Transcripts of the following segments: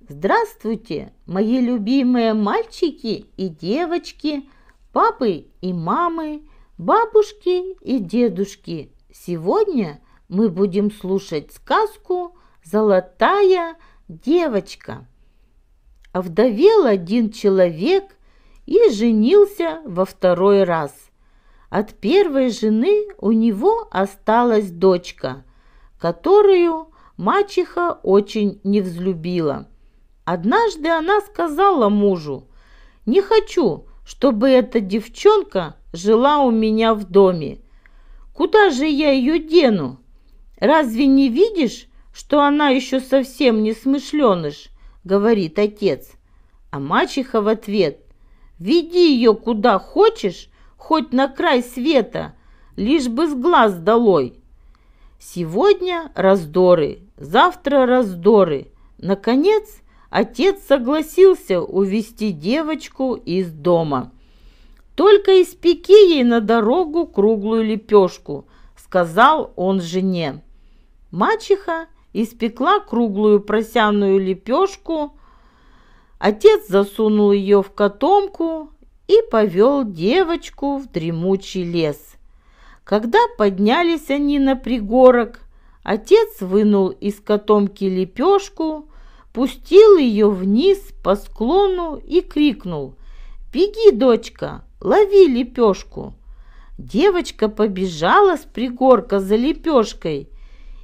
Здравствуйте, мои любимые мальчики и девочки, папы и мамы, бабушки и дедушки. Сегодня мы будем слушать сказку «Золотая девочка». Овдовел один человек и женился во второй раз. От первой жены у него осталась дочка, которую мачеха очень не взлюбила – Однажды она сказала мужу, «Не хочу, чтобы эта девчонка жила у меня в доме. Куда же я ее дену? Разве не видишь, что она еще совсем не смышленыш?» — говорит отец. А мачеха в ответ, «Веди ее куда хочешь, хоть на край света, лишь бы с глаз долой». Сегодня раздоры, завтра раздоры. Наконец, отец согласился увести девочку из дома. «Только испеки ей на дорогу круглую лепешку», — сказал он жене. Мачеха испекла круглую просяную лепешку, отец засунул ее в котомку и повел девочку в дремучий лес. Когда поднялись они на пригорок, отец вынул из котомки лепешку, спустил ее вниз по склону и крикнул «Беги, дочка, лови лепешку!» Девочка побежала с пригорка за лепешкой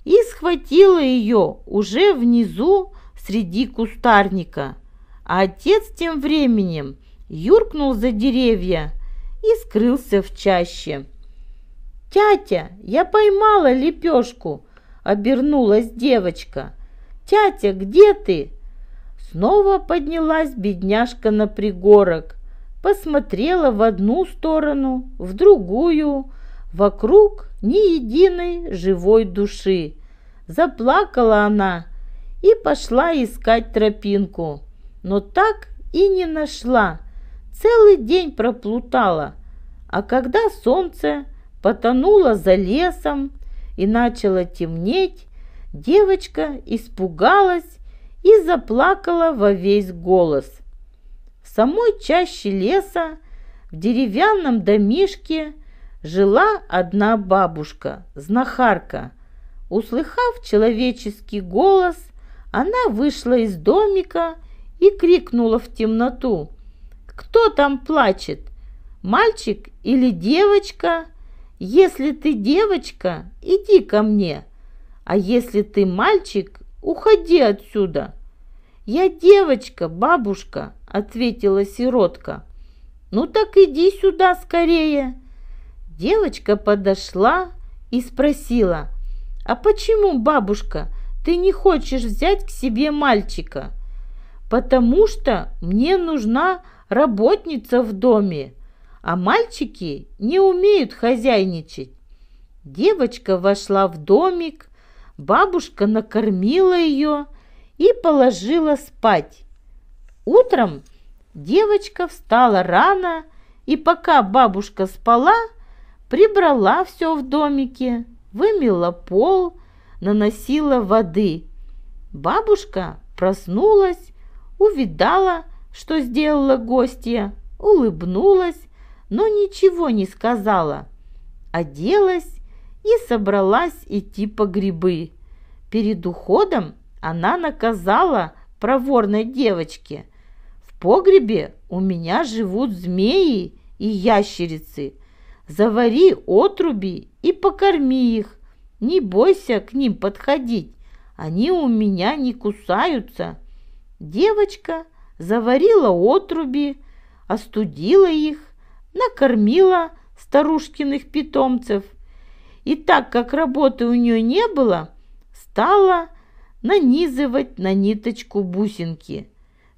и схватила ее уже внизу среди кустарника. А отец тем временем юркнул за деревья и скрылся в чаще. «Тятя, я поймала лепешку!» — обернулась девочка. «Тятя, где ты?» Снова поднялась бедняжка на пригорок, посмотрела в одну сторону, в другую, вокруг ни единой живой души. Заплакала она и пошла искать тропинку, но так и не нашла. Целый день проплутала, а когда солнце потонуло за лесом и начало темнеть, Девочка испугалась и заплакала во весь голос. В самой чаще леса, в деревянном домишке, жила одна бабушка, знахарка. Услыхав человеческий голос, она вышла из домика и крикнула в темноту. «Кто там плачет? Мальчик или девочка? Если ты девочка, иди ко мне, а если ты мальчик, уходи отсюда. Я девочка, бабушка, ответила сиротка. Ну так иди сюда скорее. Девочка подошла и спросила, а почему, бабушка, ты не хочешь взять к себе мальчика? Потому что мне нужна работница в доме, а мальчики не умеют хозяйничать. Девочка вошла в домик, Бабушка накормила ее и положила спать. Утром девочка встала рано и пока бабушка спала, прибрала все в домике, вымыла пол, наносила воды. Бабушка проснулась, увидала, что сделала гостья, улыбнулась, но ничего не сказала. Оделась и собралась идти по грибы. Перед уходом она наказала проворной девочке. В погребе у меня живут змеи и ящерицы. Завари отруби и покорми их. Не бойся к ним подходить, они у меня не кусаются. Девочка заварила отруби, остудила их, накормила старушкиных питомцев и так как работы у нее не было, стала нанизывать на ниточку бусинки.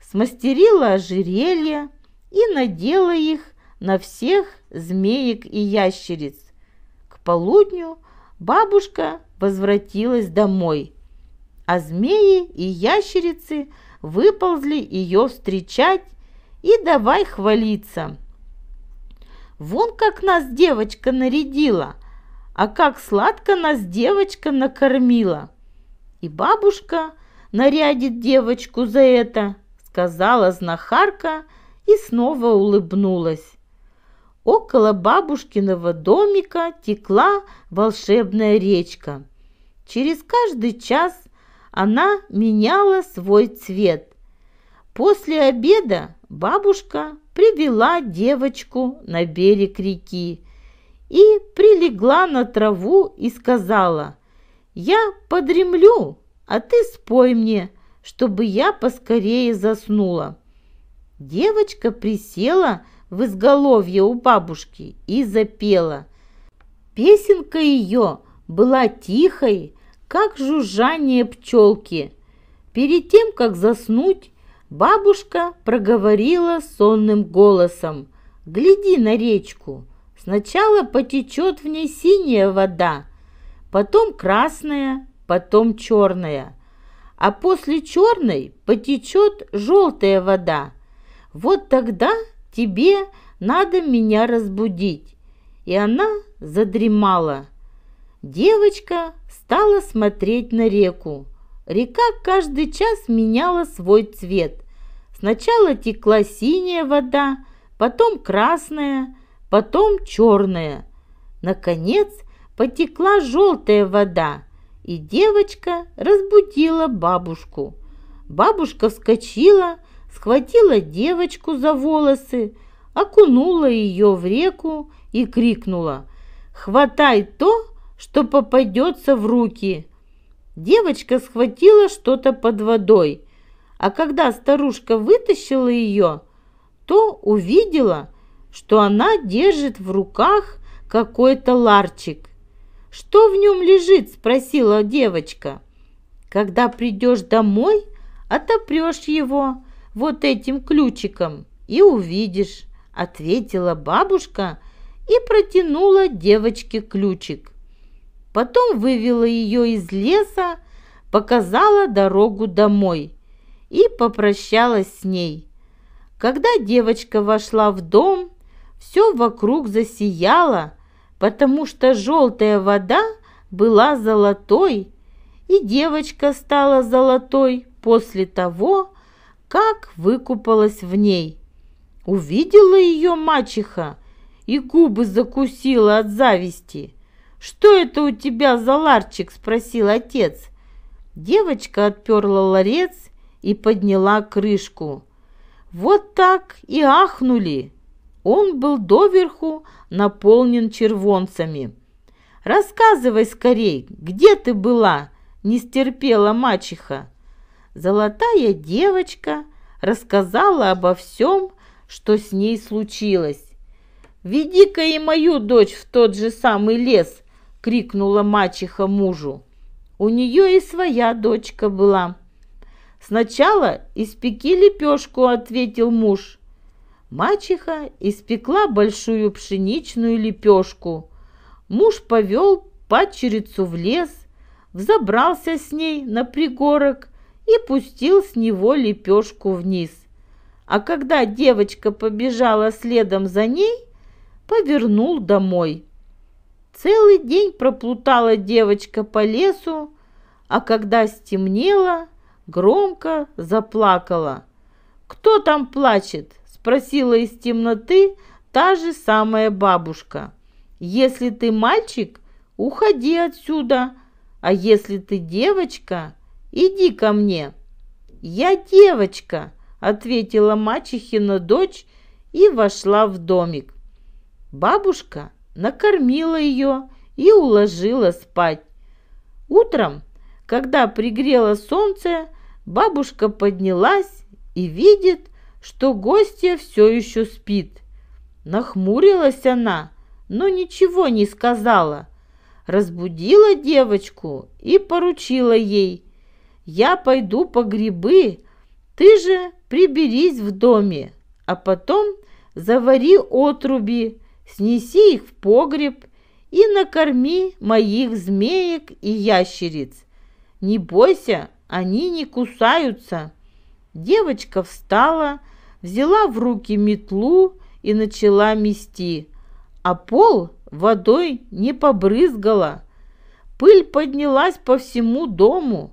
Смастерила ожерелья и надела их на всех змеек и ящериц. К полудню бабушка возвратилась домой, а змеи и ящерицы выползли ее встречать и давай хвалиться. «Вон как нас девочка нарядила!» А как сладко нас девочка накормила. И бабушка нарядит девочку за это, сказала знахарка и снова улыбнулась. Около бабушкиного домика текла волшебная речка. Через каждый час она меняла свой цвет. После обеда бабушка привела девочку на берег реки и прилегла на траву и сказала, «Я подремлю, а ты спой мне, чтобы я поскорее заснула». Девочка присела в изголовье у бабушки и запела. Песенка ее была тихой, как жужжание пчелки. Перед тем, как заснуть, бабушка проговорила сонным голосом. «Гляди на речку. Сначала потечет в ней синяя вода, потом красная, потом черная, а после черной потечет желтая вода. Вот тогда тебе надо меня разбудить». И она задремала. Девочка стала смотреть на реку. Река каждый час меняла свой цвет. Сначала текла синяя вода, потом красная, потом черная. Наконец потекла желтая вода, и девочка разбудила бабушку. Бабушка вскочила, схватила девочку за волосы, окунула ее в реку и крикнула «Хватай то, что попадется в руки!» Девочка схватила что-то под водой, а когда старушка вытащила ее, то увидела, что она держит в руках какой-то ларчик. «Что в нем лежит?» – спросила девочка. «Когда придешь домой, отопрешь его вот этим ключиком и увидишь», – ответила бабушка и протянула девочке ключик. Потом вывела ее из леса, показала дорогу домой и попрощалась с ней. Когда девочка вошла в дом, все вокруг засияло, потому что желтая вода была золотой, и девочка стала золотой после того, как выкупалась в ней. Увидела ее мачеха и губы закусила от зависти. «Что это у тебя за ларчик?» – спросил отец. Девочка отперла ларец и подняла крышку. Вот так и ахнули. Он был доверху наполнен червонцами. «Рассказывай скорей, где ты была?» – не стерпела мачеха. Золотая девочка рассказала обо всем, что с ней случилось. «Веди-ка и мою дочь в тот же самый лес», крикнула мачеха мужу. У нее и своя дочка была. «Сначала испеки лепешку», — ответил муж. Мачеха испекла большую пшеничную лепешку. Муж повел падчерицу в лес, взобрался с ней на пригорок и пустил с него лепешку вниз. А когда девочка побежала следом за ней, повернул домой. Целый день проплутала девочка по лесу, а когда стемнело, громко заплакала. «Кто там плачет?» – спросила из темноты та же самая бабушка. «Если ты мальчик, уходи отсюда, а если ты девочка, иди ко мне». «Я девочка», – ответила мачехина дочь и вошла в домик. Бабушка накормила ее и уложила спать. Утром, когда пригрело солнце, бабушка поднялась и видит, что гостья все еще спит. Нахмурилась она, но ничего не сказала. Разбудила девочку и поручила ей. «Я пойду по грибы, ты же приберись в доме, а потом завари отруби, снеси их в погреб и накорми моих змеек и ящериц. Не бойся, они не кусаются». Девочка встала, взяла в руки метлу и начала мести, а пол водой не побрызгала. Пыль поднялась по всему дому.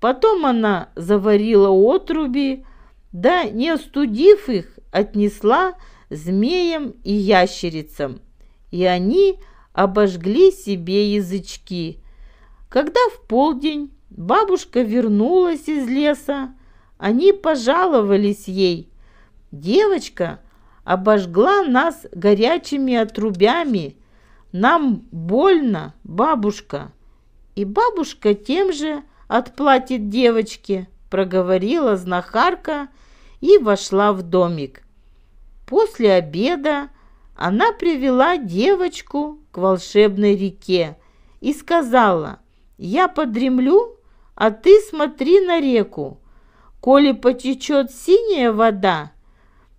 Потом она заварила отруби, да, не остудив их, отнесла змеям и ящерицам, и они обожгли себе язычки. Когда в полдень бабушка вернулась из леса, они пожаловались ей. Девочка обожгла нас горячими отрубями. Нам больно, бабушка. И бабушка тем же отплатит девочке, проговорила знахарка и вошла в домик. После обеда она привела девочку к волшебной реке и сказала, «Я подремлю, а ты смотри на реку. Коли потечет синяя вода,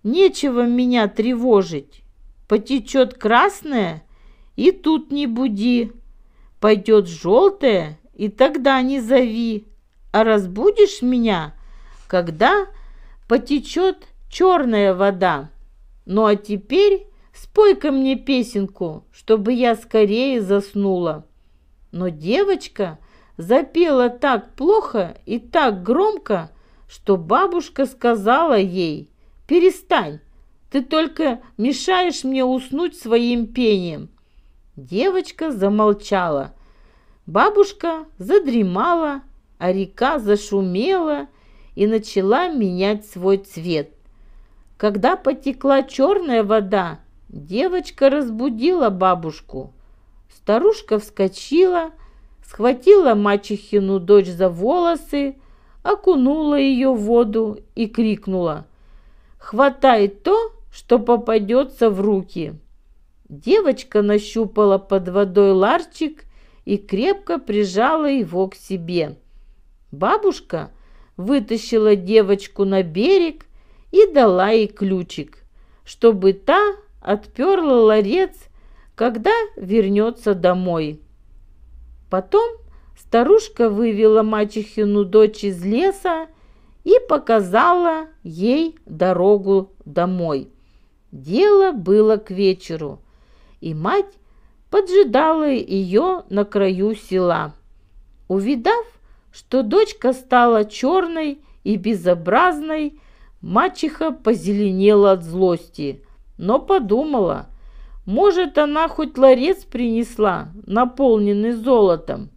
нечего меня тревожить. Потечет красная, и тут не буди. Пойдет желтая, и тогда не зови. А разбудишь меня, когда потечет черная вода. Ну а теперь спой-ка мне песенку, чтобы я скорее заснула. Но девочка запела так плохо и так громко, что бабушка сказала ей, «Перестань, ты только мешаешь мне уснуть своим пением». Девочка замолчала. Бабушка задремала, а река зашумела и начала менять свой цвет. Когда потекла черная вода, девочка разбудила бабушку. Старушка вскочила, схватила мачехину дочь за волосы, окунула ее в воду и крикнула «Хватай то, что попадется в руки!» Девочка нащупала под водой ларчик и крепко прижала его к себе. Бабушка вытащила девочку на берег и дала ей ключик, чтобы та отперла ларец, когда вернется домой. Потом старушка вывела мачехину дочь из леса и показала ей дорогу домой. Дело было к вечеру, и мать поджидала ее на краю села. Увидав, что дочка стала черной и безобразной, Мачеха позеленела от злости, но подумала, может, она хоть ларец принесла, наполненный золотом.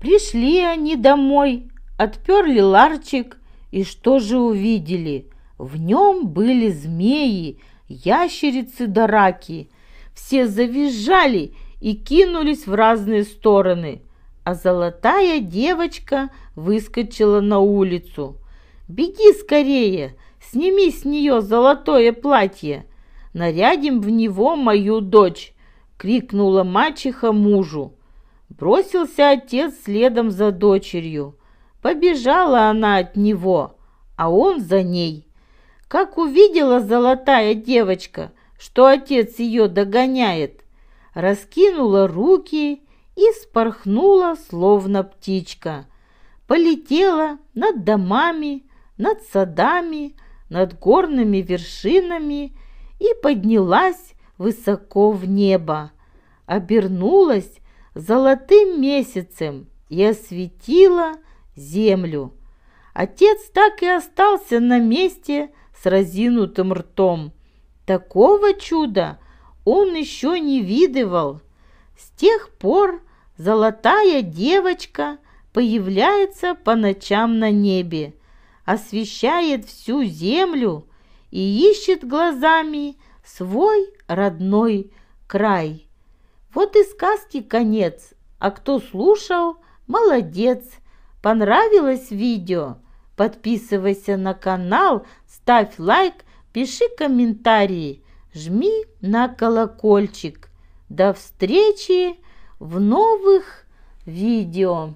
Пришли они домой, отперли ларчик, и что же увидели? В нем были змеи, ящерицы да раки. Все завизжали и кинулись в разные стороны, а золотая девочка выскочила на улицу – Беги скорее, сними с нее золотое платье, нарядим в него мою дочь!» — крикнула мачеха мужу. Бросился отец следом за дочерью. Побежала она от него, а он за ней. Как увидела золотая девочка, что отец ее догоняет, раскинула руки и спорхнула, словно птичка. Полетела над домами, над садами, над горными вершинами и поднялась высоко в небо, обернулась золотым месяцем и осветила землю. Отец так и остался на месте с разинутым ртом. Такого чуда он еще не видывал. С тех пор золотая девочка появляется по ночам на небе освещает всю землю и ищет глазами свой родной край. Вот и сказки конец, а кто слушал, молодец. Понравилось видео? Подписывайся на канал, ставь лайк, пиши комментарии, жми на колокольчик. До встречи в новых видео.